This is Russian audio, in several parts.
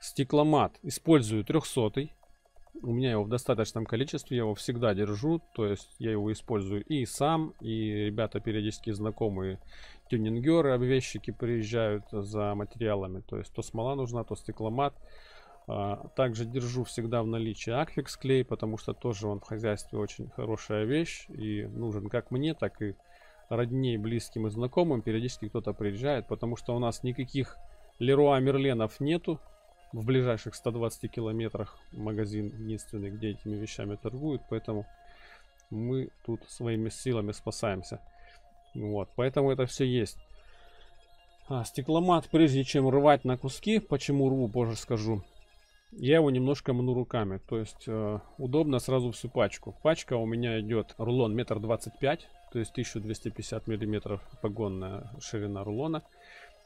Стекломат использую 300 у меня его в достаточном количестве, я его всегда держу, то есть я его использую и сам, и ребята периодически знакомые тюнингеры, обвесчики приезжают за материалами, то есть то смола нужна, то стекломат. А, также держу всегда в наличии акфикс клей, потому что тоже он в хозяйстве очень хорошая вещь и нужен как мне, так и родней, близким и знакомым. Периодически кто-то приезжает, потому что у нас никаких Леруа Мерленов нету, в ближайших 120 километрах магазин единственный, где этими вещами торгуют, поэтому мы тут своими силами спасаемся. Вот, поэтому это все есть. А, стекломат, прежде чем рвать на куски, почему рву, позже скажу, я его немножко мну руками, то есть э, удобно сразу всю пачку. Пачка у меня идет рулон метр двадцать пять, то есть 1250 миллиметров погонная ширина рулона.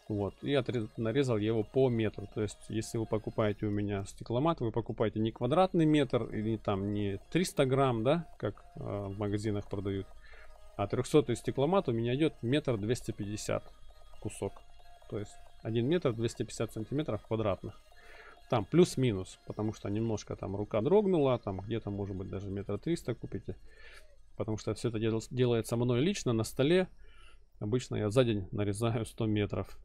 Вот, и отрез, нарезал я его по метру. То есть, если вы покупаете у меня стекломат, вы покупаете не квадратный метр или там не 300 грамм, да, как э, в магазинах продают, а 300 стекломат у меня идет метр 250 кусок. То есть, 1 метр 250 сантиметров квадратных. Там плюс-минус, потому что немножко там рука дрогнула, там где-то может быть даже метр триста купите. Потому что все это дел, делается мной лично на столе. Обычно я за день нарезаю 100 метров.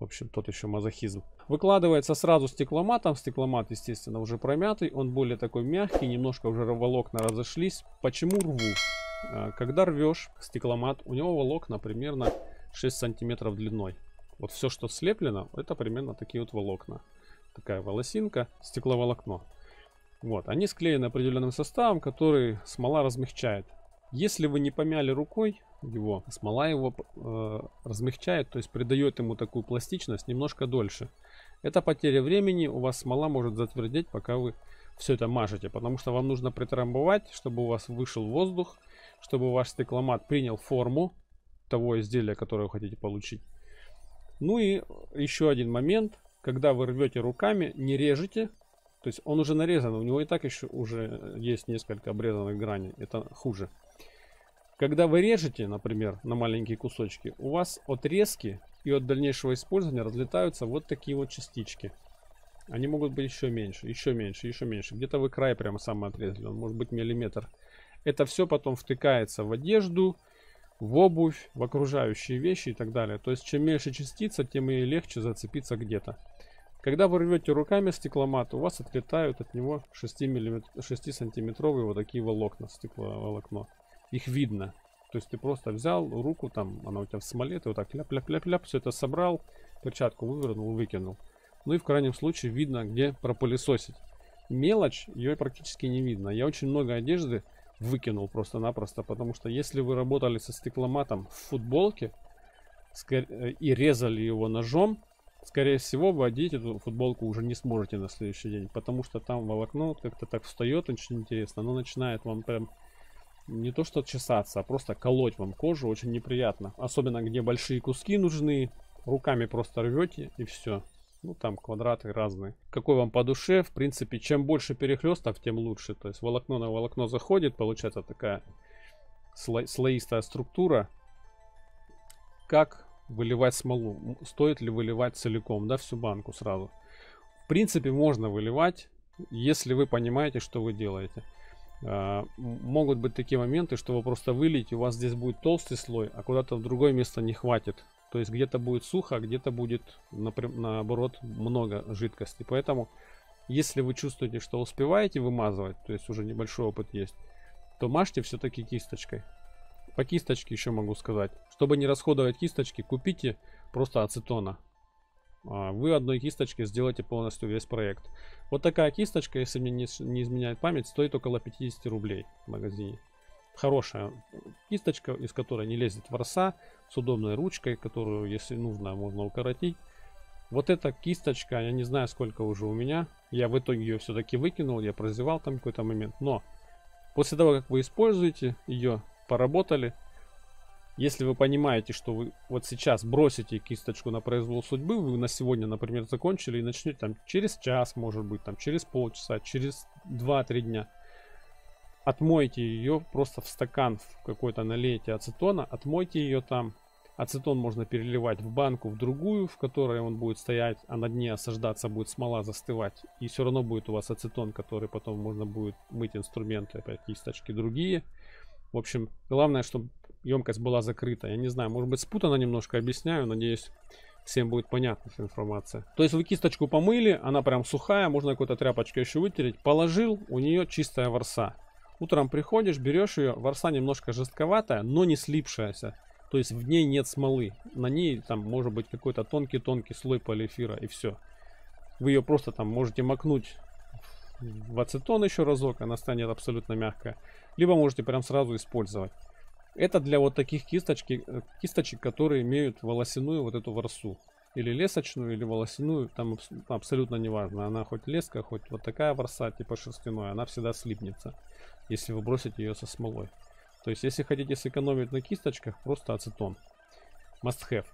В общем, тот еще мазохизм. Выкладывается сразу стекломатом. Стекломат, естественно, уже промятый. Он более такой мягкий. Немножко уже волокна разошлись. Почему рву? А, когда рвешь стекломат, у него волокна примерно 6 сантиметров длиной. Вот все, что слеплено, это примерно такие вот волокна. Такая волосинка, стекловолокно. Вот, они склеены определенным составом, который смола размягчает. Если вы не помяли рукой его, смола его э, размягчает, то есть придает ему такую пластичность немножко дольше. Это потеря времени, у вас смола может затвердеть, пока вы все это мажете, потому что вам нужно притрамбовать, чтобы у вас вышел воздух, чтобы ваш стекломат принял форму того изделия, которое вы хотите получить. Ну и еще один момент, когда вы рвете руками, не режете, то есть он уже нарезан, у него и так еще уже есть несколько обрезанных граней, это хуже. Когда вы режете, например, на маленькие кусочки, у вас от резки и от дальнейшего использования разлетаются вот такие вот частички. Они могут быть еще меньше, еще меньше, еще меньше. Где-то вы край прямо сам отрезали, он может быть миллиметр. Это все потом втыкается в одежду, в обувь, в окружающие вещи и так далее. То есть чем меньше частица, тем и легче зацепиться где-то. Когда вы рвете руками стекломат, у вас отлетают от него 6, мм, 6 сантиметровые вот такие волокна, стекловолокно их видно. То есть ты просто взял руку, там, она у тебя в смоле, ты вот так ляп-ляп-ляп-ляп, все это собрал, перчатку вывернул, выкинул. Ну и в крайнем случае видно, где пропылесосить. Мелочь, ее практически не видно. Я очень много одежды выкинул просто-напросто, потому что если вы работали со стекломатом в футболке э, и резали его ножом, скорее всего, вы одеть эту футболку уже не сможете на следующий день, потому что там волокно как-то так встает, очень интересно, оно начинает вам прям не то что чесаться, а просто колоть вам кожу очень неприятно. Особенно где большие куски нужны, руками просто рвете и все. Ну там квадраты разные. Какой вам по душе, в принципе, чем больше перехлестов, тем лучше. То есть волокно на волокно заходит, получается такая сло слоистая структура. Как выливать смолу? Стоит ли выливать целиком, да, всю банку сразу? В принципе, можно выливать, если вы понимаете, что вы делаете. А, могут быть такие моменты, что вы просто выльете, у вас здесь будет толстый слой, а куда-то в другое место не хватит. То есть где-то будет сухо, а где-то будет наоборот много жидкости. Поэтому, если вы чувствуете, что успеваете вымазывать, то есть уже небольшой опыт есть, то мажьте все-таки кисточкой. По кисточке еще могу сказать. Чтобы не расходовать кисточки, купите просто ацетона. А, вы одной кисточкой сделаете полностью весь проект. Вот такая кисточка, если мне не, изменяет память, стоит около 50 рублей в магазине. Хорошая кисточка, из которой не лезет ворса, с удобной ручкой, которую, если нужно, можно укоротить. Вот эта кисточка, я не знаю, сколько уже у меня. Я в итоге ее все-таки выкинул, я прозевал там какой-то момент. Но после того, как вы используете ее, поработали, если вы понимаете, что вы вот сейчас бросите кисточку на произвол судьбы, вы на сегодня, например, закончили и начнете там через час, может быть, там через полчаса, через 2-3 дня, отмойте ее просто в стакан в какой-то налейте ацетона, отмойте ее там, Ацетон можно переливать в банку, в другую, в которой он будет стоять, а на дне осаждаться будет смола застывать. И все равно будет у вас ацетон, который потом можно будет мыть инструменты, опять кисточки другие. В общем, главное, чтобы емкость была закрыта. Я не знаю, может быть спутано немножко объясняю, надеюсь всем будет понятна эта информация. То есть вы кисточку помыли, она прям сухая, можно какой-то тряпочкой еще вытереть. Положил, у нее чистая ворса. Утром приходишь, берешь ее, ворса немножко жестковатая, но не слипшаяся. То есть в ней нет смолы. На ней там может быть какой-то тонкий-тонкий слой полиэфира и все. Вы ее просто там можете макнуть в ацетон еще разок, она станет абсолютно мягкая. Либо можете прям сразу использовать. Это для вот таких кисточки, э, кисточек, которые имеют волосяную вот эту ворсу. Или лесочную, или волосяную, там абсолютно не важно. Она хоть леска, хоть вот такая ворса, типа шерстяной, она всегда слипнется, если вы бросите ее со смолой. То есть, если хотите сэкономить на кисточках, просто ацетон. Must have.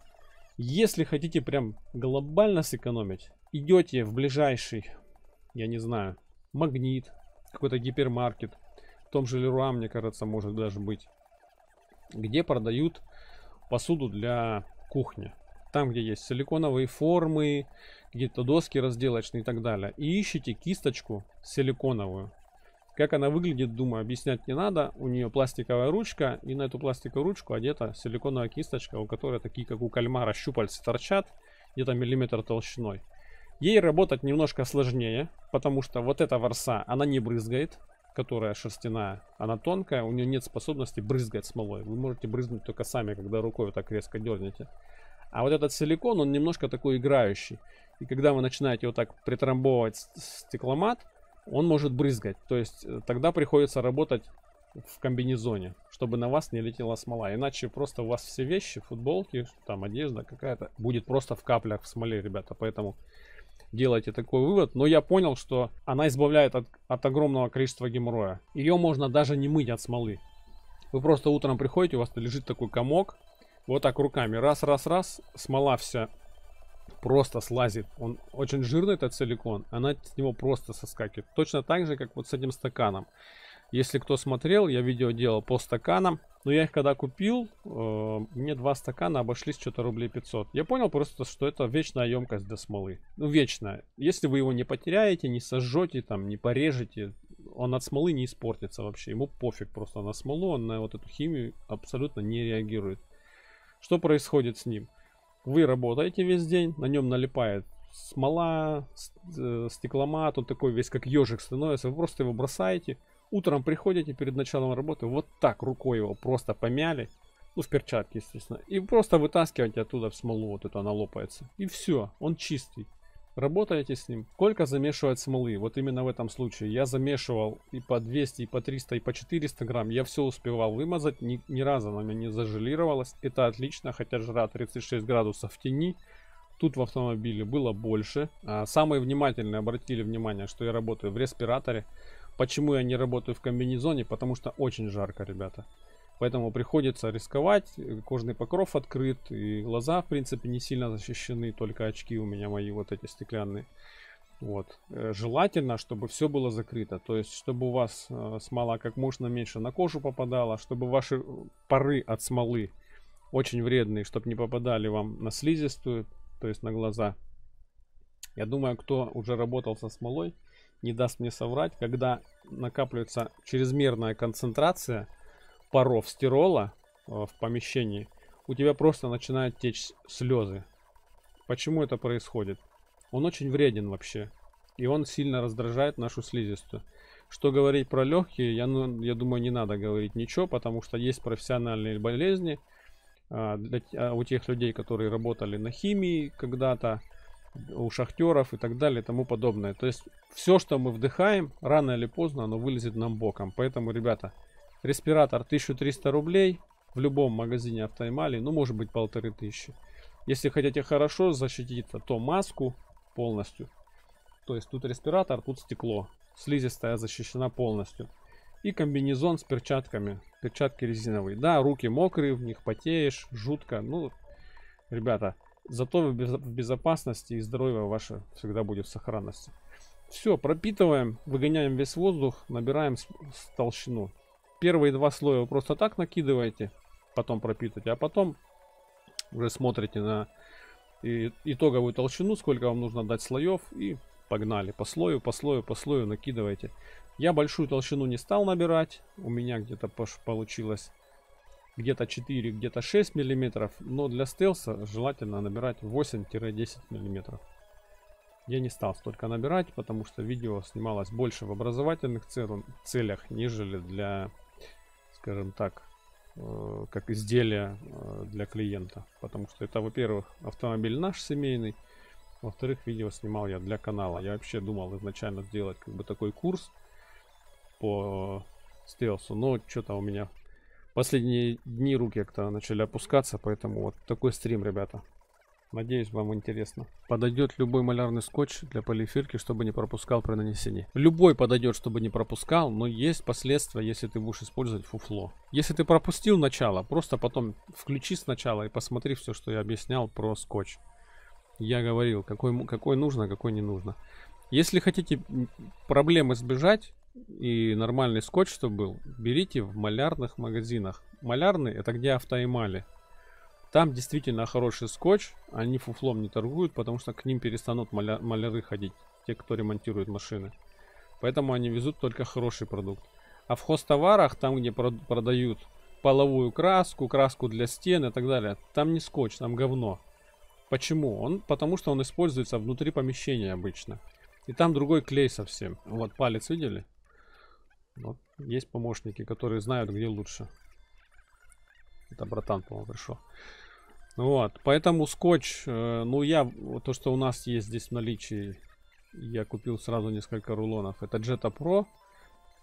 Если хотите прям глобально сэкономить, идете в ближайший, я не знаю, магнит, какой-то гипермаркет, в том же Леруа, мне кажется, может даже быть где продают посуду для кухни. Там, где есть силиконовые формы, где-то доски разделочные и так далее. И ищите кисточку силиконовую. Как она выглядит, думаю, объяснять не надо. У нее пластиковая ручка, и на эту пластиковую ручку одета силиконовая кисточка, у которой такие, как у кальмара, щупальцы торчат, где-то миллиметр толщиной. Ей работать немножко сложнее, потому что вот эта ворса, она не брызгает, которая шерстяная, она тонкая, у нее нет способности брызгать смолой. Вы можете брызнуть только сами, когда рукой вот так резко дернете. А вот этот силикон, он немножко такой играющий. И когда вы начинаете вот так притрамбовывать стекломат, он может брызгать. То есть э, тогда приходится работать в комбинезоне, чтобы на вас не летела смола. Иначе просто у вас все вещи, футболки, там одежда какая-то, будет просто в каплях в смоле, ребята. Поэтому делаете такой вывод, но я понял, что она избавляет от, от огромного количества геморроя. Ее можно даже не мыть от смолы. Вы просто утром приходите, у вас лежит такой комок, вот так руками, раз, раз, раз, смола вся просто слазит. Он очень жирный, этот силикон, она с него просто соскакивает. Точно так же, как вот с этим стаканом. Если кто смотрел, я видео делал по стаканам. Но я их когда купил, э, мне два стакана обошлись что-то рублей 500. Я понял просто, что это вечная емкость для смолы. Ну, вечная. Если вы его не потеряете, не сожжете, там, не порежете, он от смолы не испортится вообще. Ему пофиг просто на смолу, он на вот эту химию абсолютно не реагирует. Что происходит с ним? Вы работаете весь день, на нем налипает смола, э, стекломат, он такой весь как ежик становится, вы просто его бросаете, Утром приходите перед началом работы, вот так рукой его просто помяли, ну в перчатке, естественно, и просто вытаскиваете оттуда в смолу, вот это она лопается. И все, он чистый. Работаете с ним. Сколько замешивать смолы? Вот именно в этом случае. Я замешивал и по 200, и по 300, и по 400 грамм. Я все успевал вымазать. Ни, ни разу она меня не зажелировалась. Это отлично, хотя жара 36 градусов в тени. Тут в автомобиле было больше. А самые внимательные обратили внимание, что я работаю в респираторе. Почему я не работаю в комбинезоне? Потому что очень жарко, ребята. Поэтому приходится рисковать. Кожный покров открыт. И глаза, в принципе, не сильно защищены. Только очки у меня мои вот эти стеклянные. Вот. Э, желательно, чтобы все было закрыто. То есть, чтобы у вас э, смола как можно меньше на кожу попадала. Чтобы ваши пары от смолы очень вредные, чтобы не попадали вам на слизистую, то есть на глаза. Я думаю, кто уже работал со смолой, не даст мне соврать, когда накапливается чрезмерная концентрация паров стирола э, в помещении, у тебя просто начинают течь слезы. Почему это происходит? Он очень вреден вообще. И он сильно раздражает нашу слизистую. Что говорить про легкие, я, ну, я думаю, не надо говорить ничего, потому что есть профессиональные болезни а, для, а, у тех людей, которые работали на химии когда-то, у шахтеров и так далее и тому подобное. То есть все, что мы вдыхаем, рано или поздно оно вылезет нам боком. Поэтому, ребята, респиратор 1300 рублей в любом магазине автоэмали, ну может быть полторы тысячи. Если хотите хорошо защититься, то маску полностью. То есть тут респиратор, тут стекло. Слизистая защищена полностью. И комбинезон с перчатками. Перчатки резиновые. Да, руки мокрые, в них потеешь, жутко. Ну, ребята, Зато в безопасности и здоровье ваше всегда будет в сохранности. Все, пропитываем, выгоняем весь воздух, набираем толщину. Первые два слоя вы просто так накидываете, потом пропитываете, а потом Уже смотрите на итоговую толщину, сколько вам нужно дать слоев и погнали. По слою, по слою, по слою накидывайте. Я большую толщину не стал набирать. У меня где-то получилось где-то 4, где-то 6 миллиметров. Но для стелса желательно набирать 8-10 миллиметров. Я не стал столько набирать, потому что видео снималось больше в образовательных целях, нежели для, скажем так, э, как изделие э, для клиента. Потому что это, во-первых, автомобиль наш семейный, во-вторых, видео снимал я для канала. Я вообще думал изначально сделать как бы такой курс по стелсу, но что-то у меня последние дни руки как-то начали опускаться, поэтому вот такой стрим, ребята. Надеюсь, вам интересно. Подойдет любой малярный скотч для полифирки, чтобы не пропускал при нанесении. Любой подойдет, чтобы не пропускал, но есть последствия, если ты будешь использовать фуфло. Если ты пропустил начало, просто потом включи сначала и посмотри все, что я объяснял про скотч. Я говорил, какой, какой нужно, какой не нужно. Если хотите проблем избежать и нормальный скотч, чтобы был, берите в малярных магазинах. Малярный это где автоэмали. Там действительно хороший скотч, они фуфлом не торгуют, потому что к ним перестанут маля маляры ходить, те, кто ремонтирует машины. Поэтому они везут только хороший продукт. А в хостоварах, там где продают половую краску, краску для стен и так далее, там не скотч, там говно. Почему? Он, потому что он используется внутри помещения обычно. И там другой клей совсем. Вот палец видели? Вот. Есть помощники, которые знают, где лучше. Это братан, по-моему, пришел. Вот, поэтому скотч, э, ну я, то, что у нас есть здесь в наличии, я купил сразу несколько рулонов. Это Jetta Pro.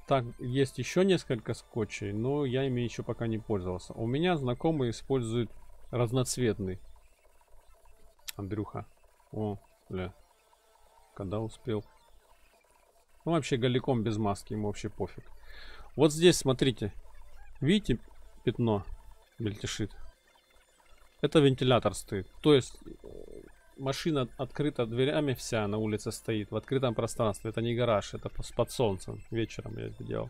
Так, есть еще несколько скотчей, но я ими еще пока не пользовался. У меня знакомые используют разноцветный. Андрюха. О, бля. Когда успел? Ну, вообще голиком без маски, ему вообще пофиг. Вот здесь, смотрите. Видите пятно мельтешит? Это вентилятор стоит. То есть машина открыта дверями вся на улице стоит, в открытом пространстве. Это не гараж, это под солнцем. Вечером я это делал.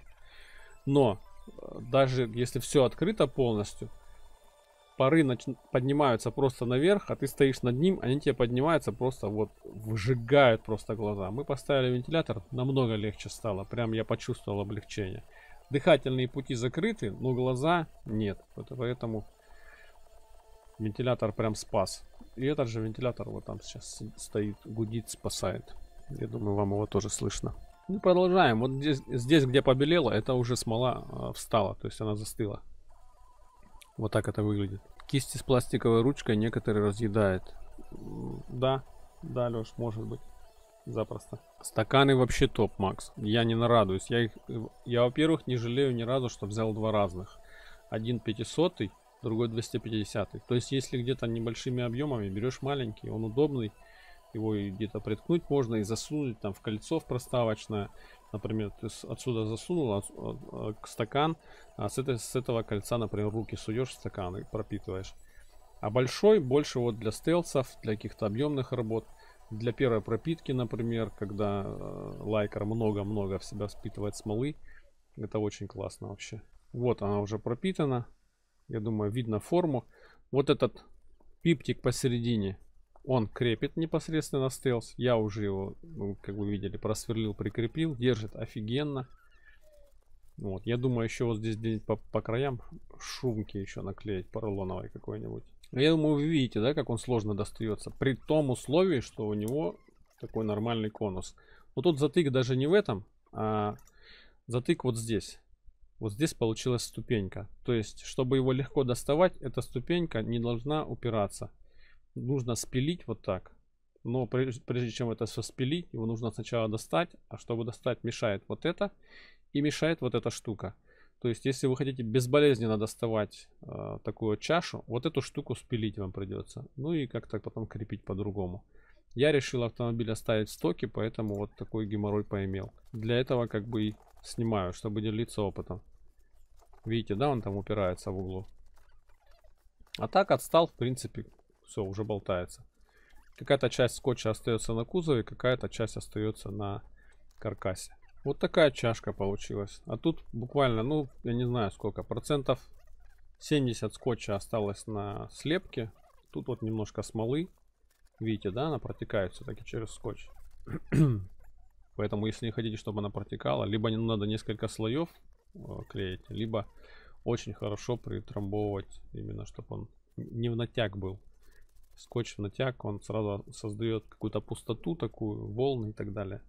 Но э, даже если все открыто полностью, пары поднимаются просто наверх, а ты стоишь над ним, они тебе поднимаются просто вот, выжигают просто глаза. Мы поставили вентилятор, намного легче стало, прям я почувствовал облегчение. Дыхательные пути закрыты, но глаза нет, поэтому вентилятор прям спас. И этот же вентилятор вот там сейчас стоит, гудит, спасает. Я думаю, вам его тоже слышно. Ну, продолжаем. Вот здесь, здесь где побелело, это уже смола э, встала, то есть она застыла. Вот так это выглядит. Кисти с пластиковой ручкой некоторые разъедает. Да, да, Леш, может быть. Запросто. Стаканы вообще топ, Макс. Я не нарадуюсь. Я, их, я во-первых, не жалею ни разу, что взял два разных. Один 500, другой 250. То есть, если где-то небольшими объемами берешь маленький, он удобный. Его где-то приткнуть можно и засунуть там в кольцо в проставочное. Например, ты отсюда засунул от, от, от, стакан, а с, этой, с этого кольца, например, руки суешь в стакан и пропитываешь. А большой больше вот для стелсов, для каких-то объемных работ, для первой пропитки, например, когда э, лайкер много-много в себя впитывает смолы. Это очень классно вообще. Вот она уже пропитана. Я думаю, видно форму. Вот этот пиптик посередине он крепит непосредственно стелс. Я уже его, ну, как вы видели, просверлил, прикрепил. Держит офигенно. Вот, я думаю, еще вот здесь где-нибудь по, по краям шумки еще наклеить поролоновой какой-нибудь. Я думаю, вы видите, да, как он сложно достается. При том условии, что у него такой нормальный конус. Но тут затык даже не в этом, а затык вот здесь. Вот здесь получилась ступенька. То есть, чтобы его легко доставать, эта ступенька не должна упираться нужно спилить вот так. Но прежде, прежде чем это все спилить, его нужно сначала достать. А чтобы достать, мешает вот это и мешает вот эта штука. То есть, если вы хотите безболезненно доставать э, такую чашу, вот эту штуку спилить вам придется. Ну и как-то потом крепить по-другому. Я решил автомобиль оставить в стоке, поэтому вот такой геморрой поимел. Для этого как бы и снимаю, чтобы делиться опытом. Видите, да, он там упирается в углу. А так отстал, в принципе, все, уже болтается. Какая-то часть скотча остается на кузове, какая-то часть остается на каркасе. Вот такая чашка получилась. А тут буквально, ну, я не знаю сколько, процентов 70 скотча осталось на слепке. Тут вот немножко смолы. Видите, да, она протекает все-таки через скотч. Поэтому, если не хотите, чтобы она протекала, либо не надо несколько слоев э, клеить, либо очень хорошо притрамбовывать, именно чтобы он не в натяг был. Скотч натяг, он сразу создает какую-то пустоту такую, волны и так далее.